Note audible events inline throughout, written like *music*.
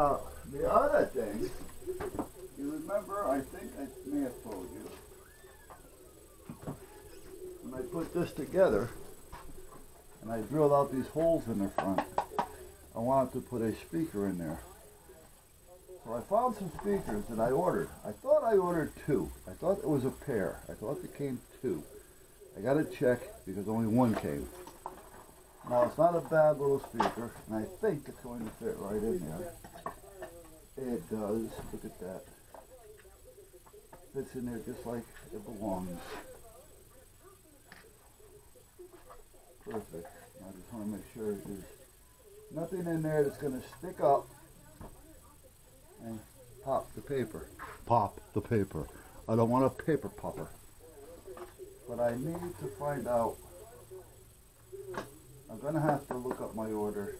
The other thing, you remember, I think I may have told you, when I put this together, and I drilled out these holes in the front, I wanted to put a speaker in there. So I found some speakers that I ordered. I thought I ordered two. I thought it was a pair. I thought it came two. I got to check because only one came. Now it's not a bad little speaker, and I think it's going to fit right in there. It does. Look at that. Fits in there just like it belongs. Perfect. I just want to make sure there's nothing in there that's going to stick up and pop the paper. Pop the paper. I don't want a paper popper. But I need to find out. I'm going to have to look up my order.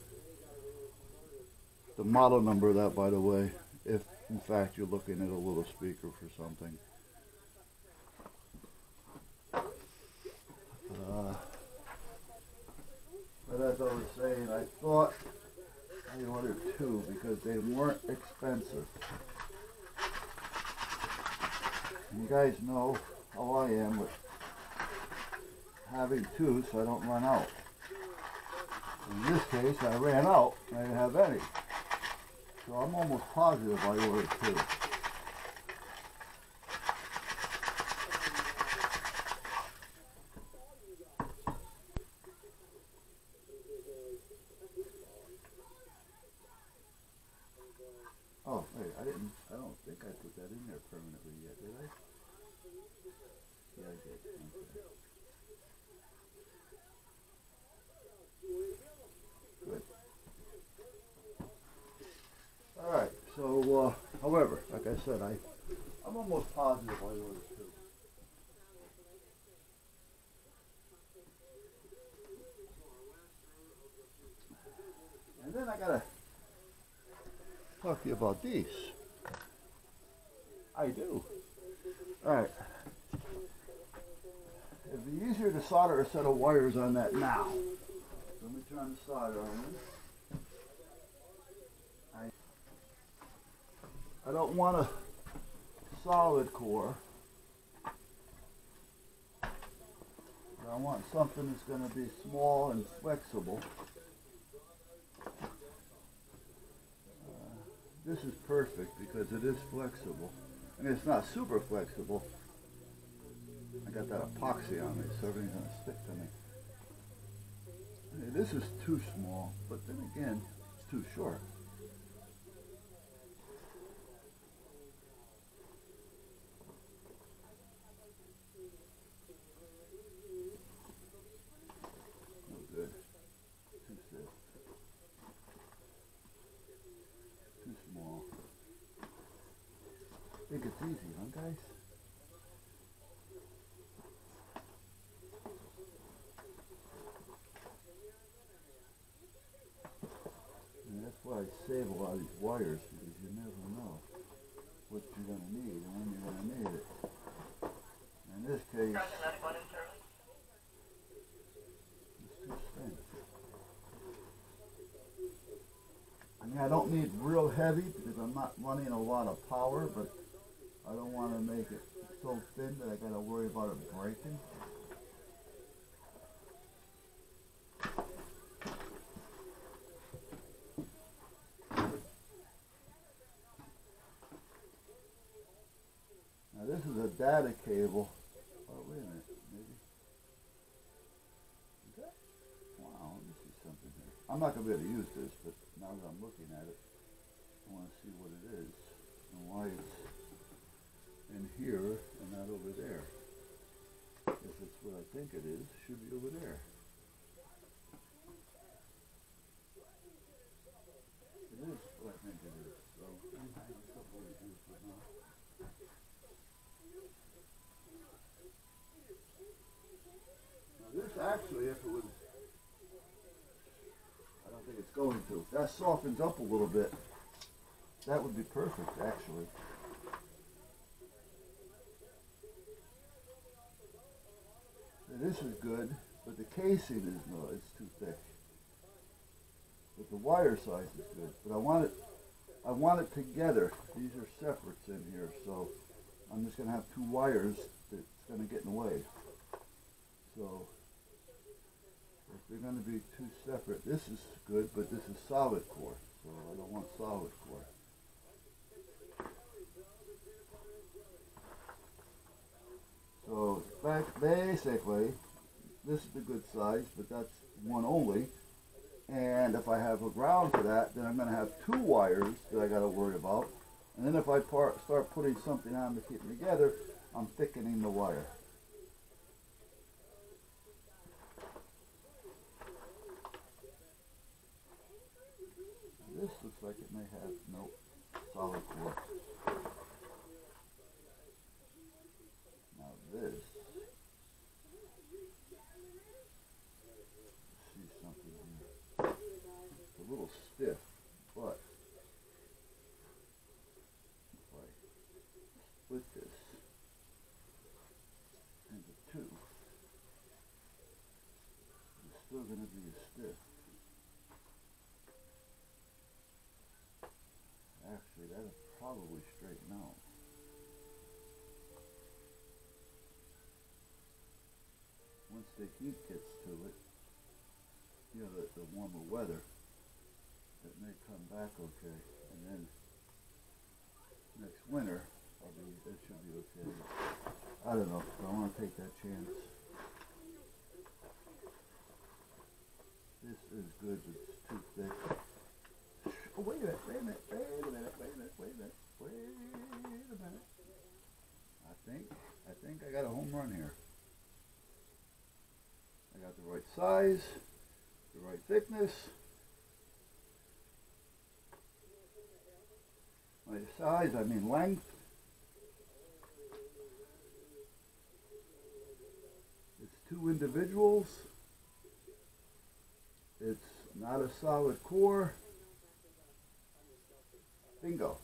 The model number of that, by the way, if in fact you're looking at a little speaker for something. Uh, but as I was saying, I thought I ordered two because they weren't expensive. You guys know how I am with having two so I don't run out. In this case, I ran out I didn't have any. So I'm almost positive I ordered two. Oh, wait, I didn't, I don't think I put that in there permanently yet, did I? Yeah, I did. Okay. Good. Alright, so, uh, however, like I said, I, I'm almost positive I ordered two. And then I gotta talk to you about these. I do. Alright. It'd be easier to solder a set of wires on that now. Let me turn the solder on. I don't want a solid core. I want something that's going to be small and flexible. Uh, this is perfect because it is flexible. I mean, it's not super flexible. I got that epoxy on me, so everything's going to stick to me. I mean, this is too small, but then again, it's too short. No good. Too stiff. Too small. Easy, huh guys? And that's why I save a lot of these wires because you never know what you're going to need and when you're going to need it. In this case, it's too thin. I mean, I don't need real heavy because I'm not running a lot of power, but I don't want to make it so thin that I got to worry about it breaking. Now this is a data cable. Oh, wait a minute, maybe. That? Wow, let me see something here. I'm not going to be able to use this, but now that I'm looking at it, I want to see what it is and why it's here and not over there. If it's what I think it is, it should be over there. It is what I think it is. So. Now this actually, if it was, I don't think it's going to. That softens up a little bit, that would be perfect actually. This is good, but the casing is no, it's too thick. But the wire size is good. But I want it I want it together. These are separates in here, so I'm just gonna have two wires that's gonna get in the way. So if they're gonna be two separate, this is good, but this is solid core, so I don't want solid core. Basically, this is the good size, but that's one only. And if I have a ground for that, then I'm going to have two wires that I got to worry about. And then if I start putting something on to keep them together, I'm thickening the wire. This looks like it may have no solid core. Now this, see something here. It's a little stiff, but if I split this into two, it's still going to be stiff. Actually, that'll probably straighten out. Once the heat gets to it, you know, the, the warmer weather, it may come back okay. And then next winter, I'll be, it should be okay. I don't know. I want to take that chance. This is good, it's too thick. Oh, wait a minute, wait a minute, wait a minute, wait a minute, wait a minute, wait a minute. I think, I think I got a home run here. I got the right size, the right thickness. My size, I mean length. It's two individuals. It's not a solid core. Bingo.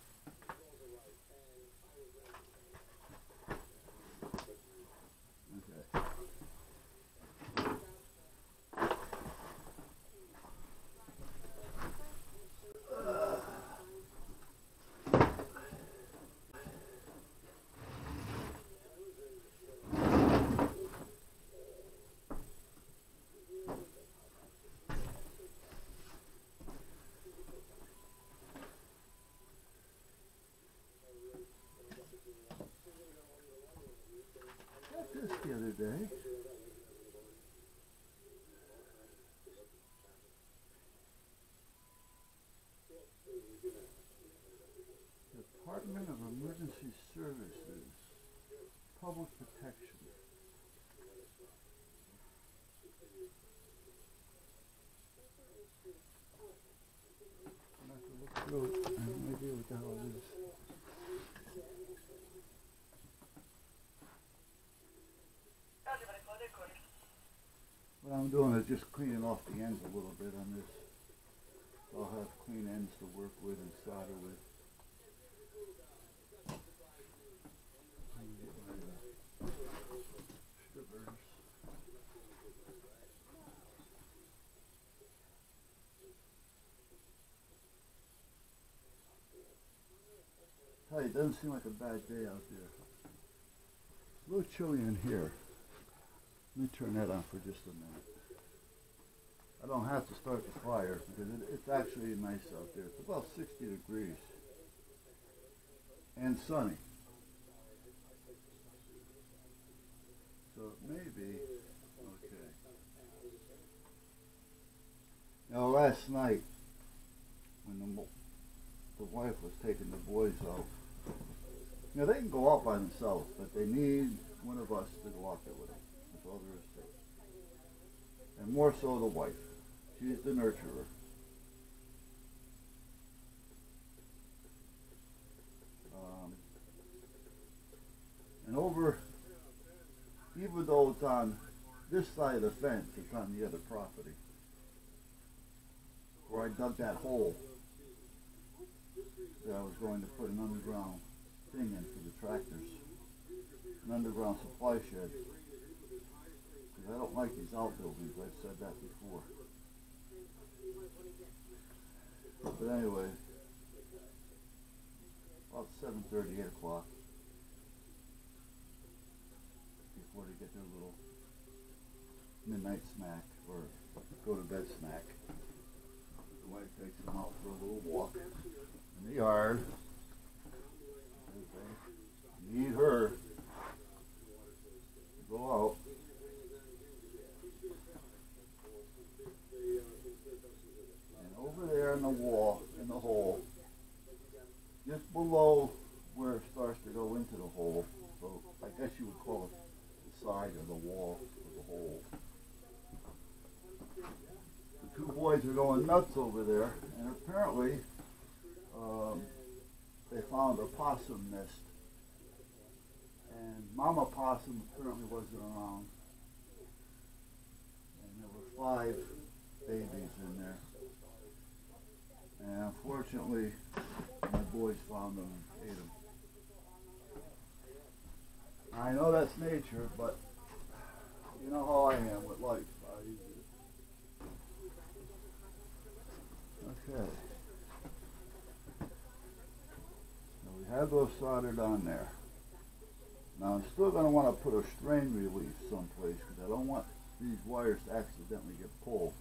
Okay. Got this the other day. Department of Emergency Services, Public Protection. I'm gonna have to look what I'm doing is just cleaning off the ends a little bit on this. I'll have clean ends to work with and solder with. Hey, it doesn't seem like a bad day out there. A little chilly in here. Let me turn that on for just a minute. I don't have to start the fire because it, it's actually nice out there. It's about 60 degrees and sunny. So it may be okay. Now last night when the, the wife was taking the boys out, Now they can go out by themselves, but they need one of us to go out there with them. That's all there is to it. And more so the wife. She's the nurturer. Um, and over, even though it's on this side of the fence, it's on the other property. Where I dug that hole that I was going to put an underground thing in for the tractors. An underground supply shed. Because I don't like these outbuildings, I've said that before. But anyway, about 7.30, 8 o'clock. Before they get their little midnight snack or go to bed snack. The wife takes them out for a little walk in the yard. Need her go out. And over there in the wall, in the hole, just below where it starts to go into the hole, so I guess you would call it the side of the wall of the hole. The two boys are going nuts over there, and apparently um, they found a possum nest. And Mama Possum apparently wasn't around. And there were five babies in there. And unfortunately, my boys found them and ate them. I know that's nature, but you know how I am with life. I, okay. Now we have those soldered on there. Now I'm still going to want to put a strain relief someplace because I don't want these wires to accidentally get pulled.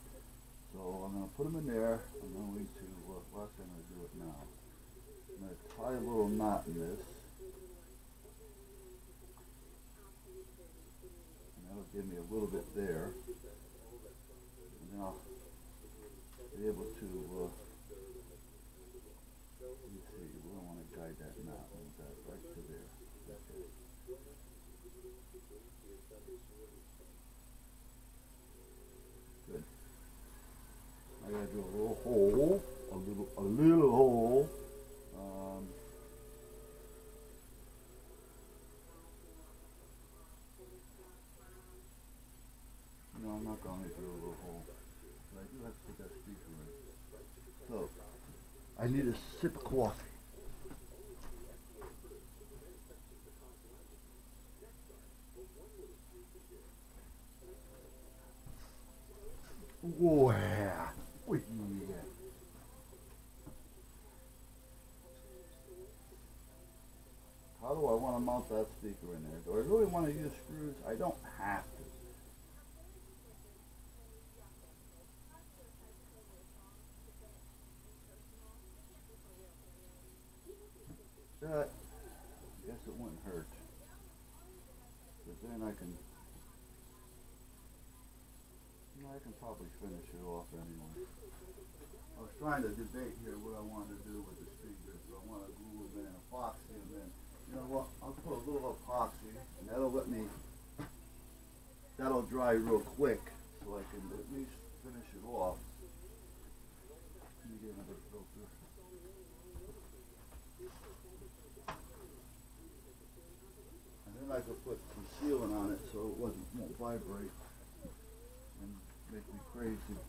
So I'm going to put them in there. I'm going to, uh, well I'm going to do it now. I'm going to tie a little knot in this. And that'll give me a little bit there. And then I'll be able to, uh, let me see, that that right to there. Good. I gotta do a little hole, a little, a little hole. Um, no, I'm not going to do a little hole. But I do have to put that speaker in. So, I need a sip of coffee. Oh. How do I want to mount that speaker in there? Do I really want to use screws? I don't have to. That, I guess it wouldn't hurt. But then I can no, I can probably finish it off anyway. I was trying to debate here what I wanted to do with the speakers. Do I want to glue them in, epoxy them in? You know what? I'll put a little epoxy, and that'll let me. That'll dry real quick, so I can at least finish it off. Let me get another filter. And then I could put some sealant on it so it wasn't won't vibrate and make me crazy.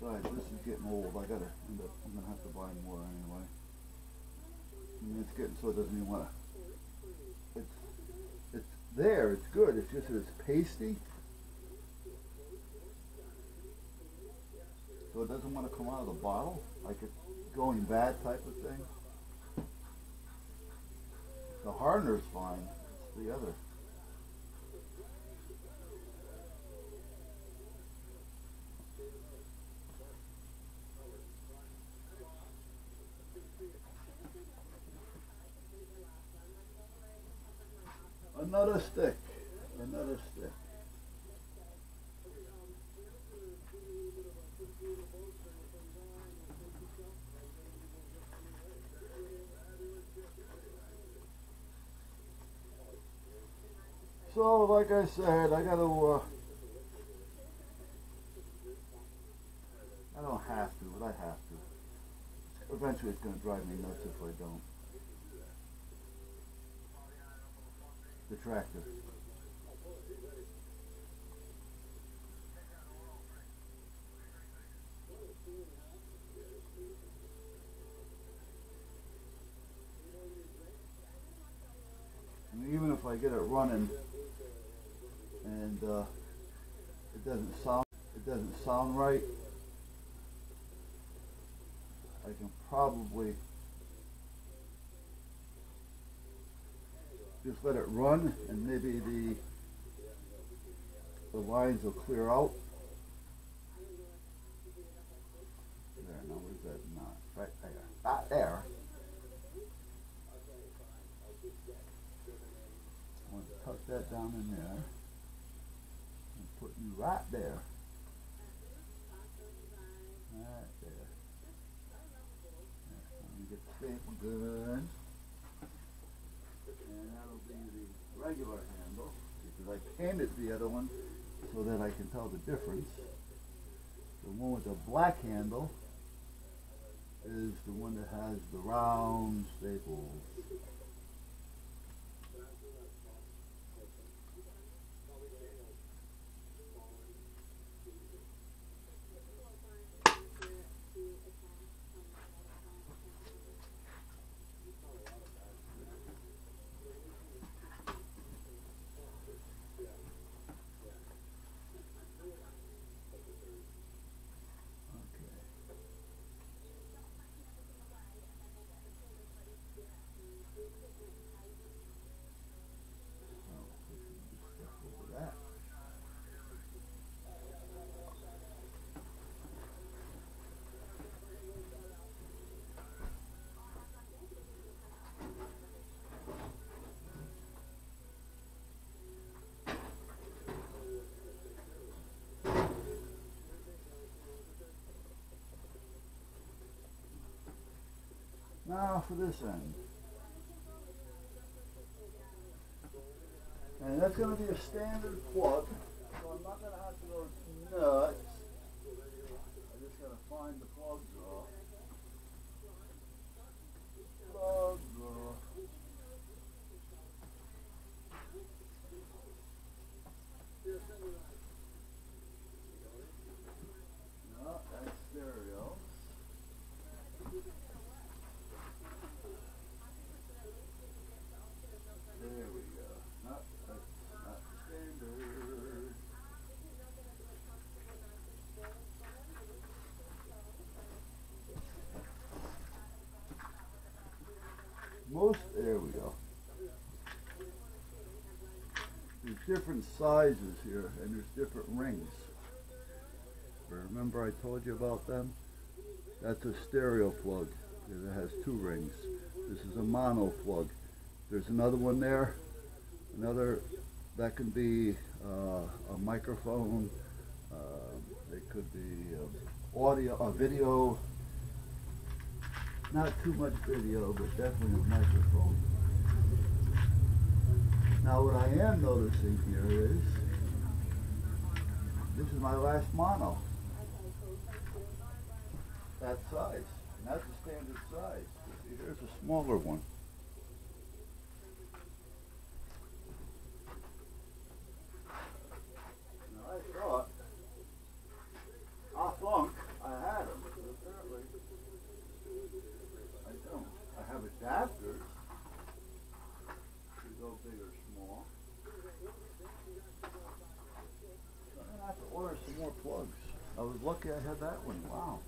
Besides, this is getting old. I gotta end up. I'm gonna have to buy more anyway. I mean, it's getting so it doesn't even wanna. It's it's there. It's good. It's just that it's pasty. So it doesn't want to come out of the bottle, like it's going bad type of thing. The hardener's fine. It's the other. Another stick. Another stick. So, like I said, I gotta, uh, I don't have to, but I have to. Eventually it's gonna drive me nuts if I don't. The tractor. And even if I get it running and uh, it doesn't sound it doesn't sound right, I can probably just let it run and maybe the the lines will clear out. There, now where's that knot? Right there. Not there. I want to tuck that down in there and put you right there. Right there. Let me get the staple good. And that'll be the regular handle because I painted the other one so that I can tell the difference. The one with the black handle is the one that has the round staples. Now for this end. And that's going to be a standard plug, so I'm not going to have to go nuts. I'm just got to find the plug draw. Plug draw. No, that's stereo. There we go. Not, that's not standard. Most, there we go. There's different sizes here and there's different rings. Remember I told you about them? That's a stereo plug. It has two rings. This is a mono plug. There's another one there. Another that can be uh, a microphone. Uh, it could be uh, audio, a video. Not too much video, but definitely a microphone. Now what I am noticing here is this is my last mono. That size. And that's a standard size. Here's a smaller one. Now I thought, I thought I had them, but apparently I don't. I have adapters to go big or small. So gonna have to order some more plugs. I was lucky I had that one. Wow.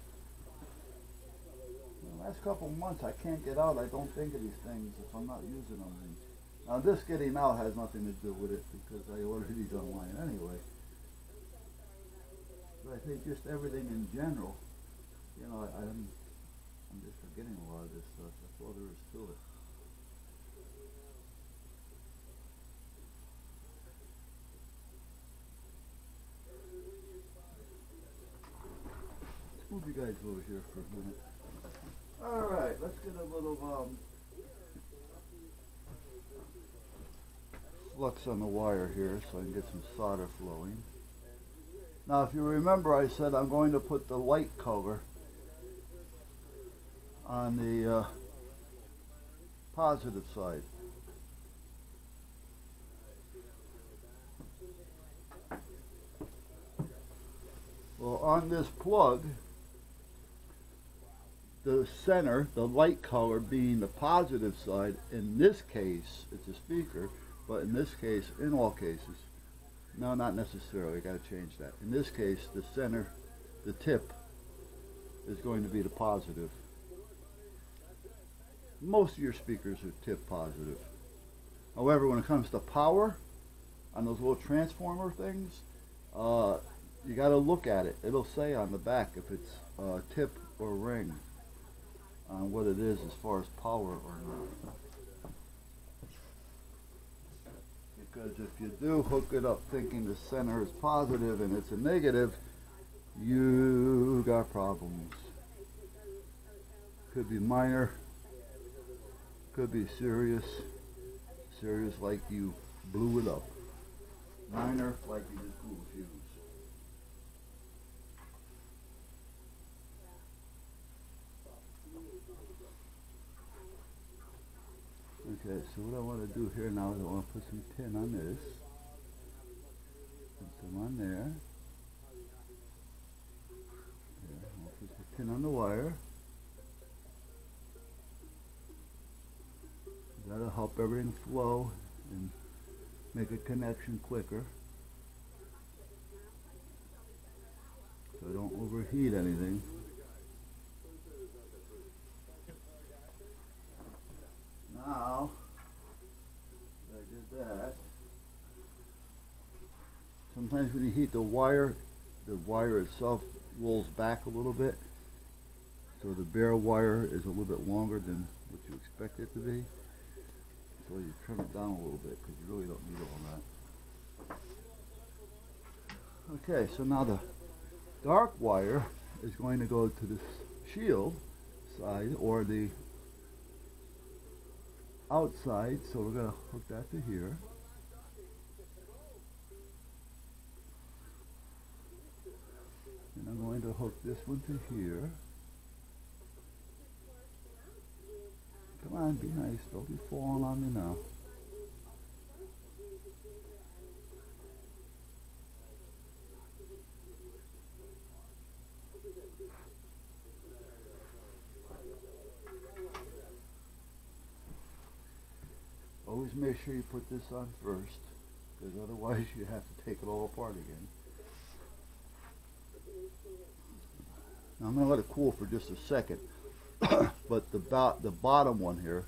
In The last couple months I can't get out. I don't think of these things if I'm not using them. And now this getting out has nothing to do with it because I ordered these online anyway. But I think just everything in general, you know, I, I'm I'm just forgetting a lot of this stuff. That's all there is to it. Move you guys over here for a minute. All right, let's get a little um, flux on the wire here so I can get some solder flowing. Now, if you remember, I said I'm going to put the light cover on the uh, positive side. Well, on this plug, the center, the light color being the positive side, in this case, it's a speaker, but in this case, in all cases, no, not necessarily, I gotta change that. In this case, the center, the tip, is going to be the positive. Most of your speakers are tip positive. However, when it comes to power, on those little transformer things, uh, you got to look at it. It'll say on the back if it's uh, tip or ring on what it is as far as power or not. Because if you do hook it up thinking the center is positive and it's a negative, you got problems. Could be minor, could be serious, serious like you blew it up. Minor like you just blew a fuse. Okay, so what I want to do here now is I want to put some tin on this. Put some on there. There, I'll put the tin on the wire. Help everything flow and make a connection quicker. So don't overheat anything. Now, I did that. Sometimes when you heat the wire, the wire itself rolls back a little bit. So the bare wire is a little bit longer than what you expect it to be. So you trim it down a little bit because you really don't need all that. Okay, so now the dark wire is going to go to this shield side or the outside. So we're going to hook that to here. And I'm going to hook this one to here. Come on, be nice. Don't be falling on me now. Always make sure you put this on first, because otherwise you have to take it all apart again. Now I'm going to let it cool for just a second. *coughs* but the bo the bottom one here,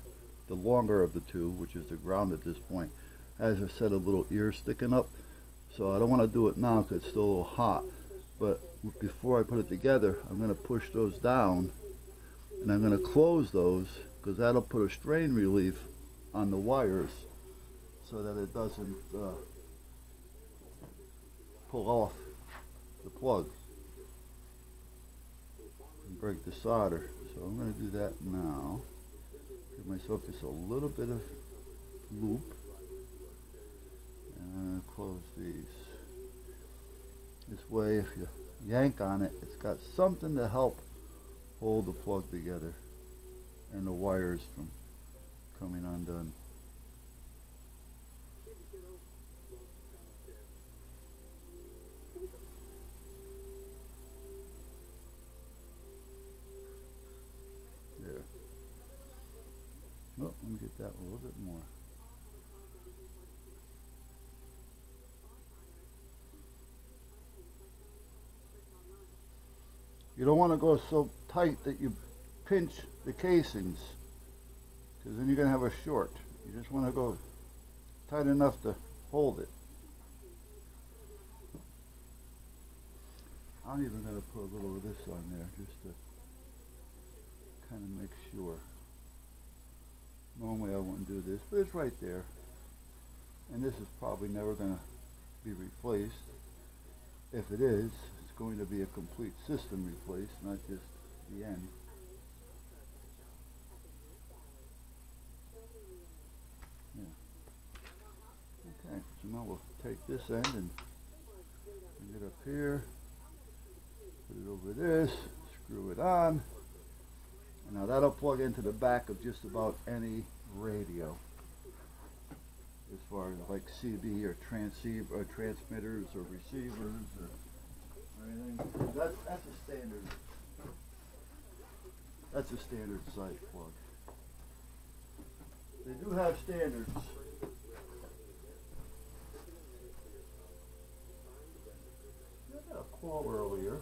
the longer of the two, which is the ground at this point, has a set of little ears sticking up. So I don't want to do it now because it's still a little hot. But before I put it together, I'm going to push those down and I'm going to close those because that'll put a strain relief on the wires so that it doesn't uh, pull off the plug and break the solder. So I'm going to do that now. Give myself just a little bit of loop. And close these. This way, if you yank on it, it's got something to help hold the plug together and the wires from coming undone. Get that a little bit more. You don't want to go so tight that you pinch the casings because then you're going to have a short. You just want to go tight enough to hold it. I'm even going to put a little of this on there just to kind of make sure. Normally I wouldn't do this, but it's right there. And this is probably never going to be replaced. If it is, it's going to be a complete system replaced, not just the end. Yeah. Okay, so now we'll take this end and bring it up here, put it over this, screw it on. Now that'll plug into the back of just about any radio as far as like CB or transceiver or transmitters or receivers or, or anything. That's, that's a standard. That's a standard site plug. They do have standards. I got a call earlier.